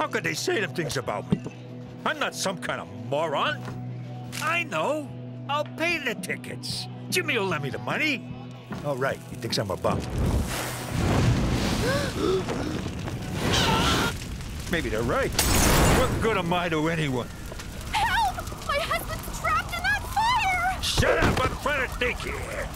How could they say them things about me? I'm not some kind of moron. I know. I'll pay the tickets. Jimmy will lend me the money. All right. He thinks I'm a bum. Maybe they're right. What good am I to anyone? Help! My husband's trapped in that fire! Shut up! I'm trying to think here.